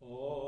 哦。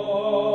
Lord.